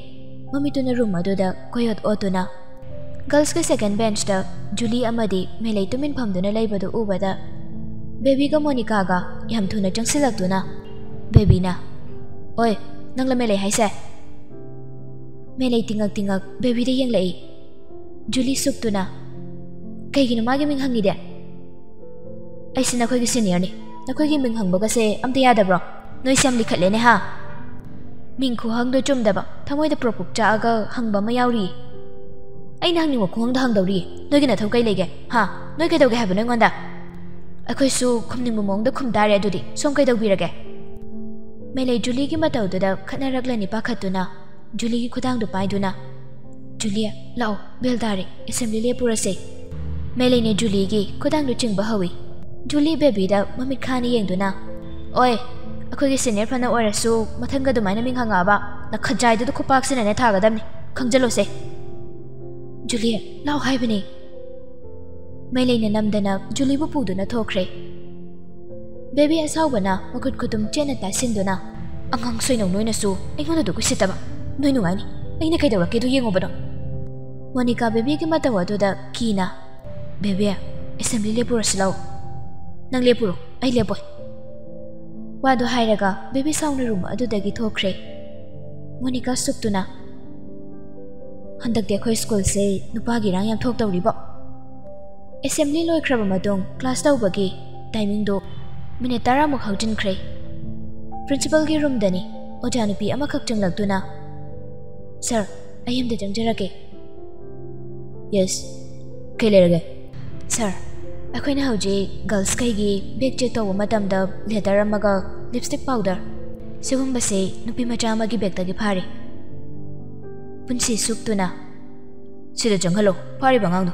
mami tuna room aduda koyot otuna girls ke second bench da julie amadi melai tumin phamduna leibadu ubada baby ga monica ga yam thuna changsilaktuna baby na, oi nang la melai haise melai tingak tingak baby de yang lai. Julie suktuna kai gina magi ming hangi de. Ai sina khoi gi senior ni. Na khoi gi ming hang boga se amte yada bro. Noi sam likhat le ne ha. ꯃꯤꯡ ꯈꯨꯍꯪꯗꯣ ꯆꯨꯝꯗꯕ ꯊꯃꯣꯏꯗ ꯄ꯭ꯔꯣꯄꯨꯛ ꯆꯥꯛꯑꯒ ꯍꯪꯕ ꯑꯃ ꯌꯥꯎꯔꯤꯌꯦ ꯑꯩꯅ ꯍꯪꯅꯤꯡꯕ ꯈꯨꯍꯪꯗ ꯍꯪꯗꯧꯔꯤꯌꯦ ꯅꯣꯏꯒꯤ ꯅꯊꯧ ꯀꯩ ꯂꯩꯒꯦ ꯍꯥ ꯅꯣꯏ ꯀꯩꯗꯧꯒꯦ ꯍꯥꯏꯕꯅꯣ ꯑꯩꯉꯣꯟꯗ ꯑꯩꯈꯣꯏꯁꯨ ꯈꯨꯝꯅꯤꯡꯕ ꯃꯑꯣꯡꯗ ꯈꯨꯝ ꯇꯥꯔꯦ ꯑꯗꯨꯗꯤ ꯁꯣꯝ ꯀꯩꯗꯧꯕꯤꯔꯒꯦ ꯃꯦꯂꯩ ꯖꯨꯂꯤꯒꯤ ꯃꯇꯧꯗꯨꯗ ꯈꯠꯅꯔꯛꯂꯅꯤ ꯄꯥꯈꯠꯇꯨꯅ ꯖꯨꯂꯤꯒꯤ ꯈꯨꯗꯥꯡꯗꯨ ꯄꯥꯏꯗꯨꯅ ꯖꯨꯂꯤꯌꯥ ꯂꯥꯛꯑꯣ ꯕꯦꯜ ꯇꯥꯔꯦ ꯑꯦꯁꯦꯝꯕ꯭ꯂꯤ ꯂꯦꯞꯄꯨꯔꯁꯦ ꯃꯦꯂꯩꯅ ꯖꯨꯂꯤꯒꯤ ꯈꯨꯗꯥꯡꯗꯨ ꯆꯤꯡꯕ ꯍꯧꯏ ꯖꯨꯂꯤ ꯕꯦꯕꯤꯗ ꯃꯃꯤꯠ ꯈꯥꯅ ꯌꯦꯡꯗꯨꯅ ꯑꯣꯏ ꯑꯩꯈꯣꯏꯒꯤ ꯁꯤꯅꯤꯌꯔ ꯐꯅ ꯑꯣꯏꯔꯁꯨ ꯃꯊꯪꯒ ꯑꯗꯨꯃꯥꯏꯅ ꯃꯤꯡ ꯍꯪꯉꯛꯑꯕ ꯅꯈꯖꯥꯏꯗꯨꯗ ꯈꯨꯄꯥꯛꯁꯤꯅꯅꯦ ꯊꯥꯒꯗꯕꯅꯤ ꯈꯪꯖꯜꯂꯣꯁꯦ ꯖꯨꯂꯤꯌꯥ ꯂꯥꯛꯑꯣ ꯍꯥꯏꯕꯅꯤ ꯃꯩꯂꯩꯅ ꯅꯝꯗꯅ ꯖꯨꯂꯤꯕꯨ ꯄꯨꯗꯨꯅ ꯊꯣꯛꯈ꯭ꯔꯦ ꯕꯦꯕꯤ ꯑꯁꯥꯎꯕꯅ ꯃꯈꯨꯠ ꯈꯨꯇꯨꯝ ꯆꯦꯟꯅ ꯇꯥꯁꯤꯟꯗꯨꯅ ꯑꯉꯥꯡ ꯁꯣꯏꯅꯧ ꯅꯣꯏꯅꯁꯨ ꯑꯩꯉꯣꯟꯗꯗꯨ ꯀꯨꯏꯁꯤꯠꯇꯕ ꯅꯣꯏ ꯅꯨꯡꯉꯥꯏꯅꯤ ꯑꯩꯅ ꯀꯩꯗꯧꯔꯛꯀꯦꯗꯨ ꯌꯦꯡꯉꯨꯕꯗꯣ ꯃꯣꯅꯤꯀꯥ ꯕꯦꯕꯤꯒꯤ ꯃꯇꯧ ꯑꯗꯨꯗ ꯀꯤꯅ ꯕꯦꯕꯤ ꯑꯦꯁꯦꯝꯕ꯭ꯂꯤ ꯂꯦꯞꯄꯨꯔꯁꯤ ꯂꯥꯛꯎ ꯅꯪ ꯂꯦꯞꯄꯨꯔꯣ ꯑꯩ ꯂꯦꯞꯄꯣꯏ ವಾದು ಹಾಯಿರಗ ಬೇಬಿ ಸಾಂಗ್ನ ರೂಮ್ ಅದುದಗಿ ಥೋಕ್ರೆ ಮೊನಿಕಾ ಸುಪ್ತುನ ಹಂದಕ್ದೆ ಅಖೋಯ್ ಸ್ಕೂಲ್ಸೆ ನುಪಾಗಿ ರಾಂಗ್ ಯಾಮ್ ಥೋಕ್ತವ್ರಿಬ ಅಸೆಂಬ್ಲಿ ಲೋಯ್ಕ್ರಬ ಮದೋಂಗ್ ಕ್ಲಾಸ್ ತೌಬಗಿ ಟೈಮಿಂಗ್ದು ಮಿನಿಟ್ ತರಾಮುಕ್ ಹೌಜಿನ್ಕ್ರೆ ಪ್ರಿನ್ಸಿಪಲ್ಗೆ ರೂಮ್ದನಿ ಓಜಾ ನುಪಿ ಅಮಖಕ್ ಚಂಗ್ಲಕ್ತುನ ಸರ್ ಅಯ್ಯಮ್ದೆ ಚಂಗ್ಜರಗೆ ಯೆಸ್ ಕೈಲೇರಗೆ ಸರ್ ꯑꯩꯈꯣꯏꯅ ꯍꯧꯖꯤꯛ ꯒꯔꯜꯁꯈꯩꯒꯤ ꯕꯦꯛ ꯆꯦꯛ ꯇꯧꯕ ꯃꯇꯝꯗ ꯂꯦꯇꯔ ꯑꯃꯒ ꯂꯤꯞꯁꯇꯤꯛ ꯄꯥꯎꯗꯔ ꯁꯤꯒꯨꯝꯕꯁꯦ ꯅꯨꯄꯤ ꯃꯆꯥ ꯑꯃꯒꯤ ꯕꯦꯛꯇꯒꯤ ꯐꯥꯔꯤ ꯄꯨꯟꯁꯤ ꯁꯨꯛꯇꯨꯅ ꯁꯤꯗ ꯆꯪꯍꯜꯂꯣ ꯐꯥꯔꯤꯕ ꯑꯉꯥꯡꯗꯣ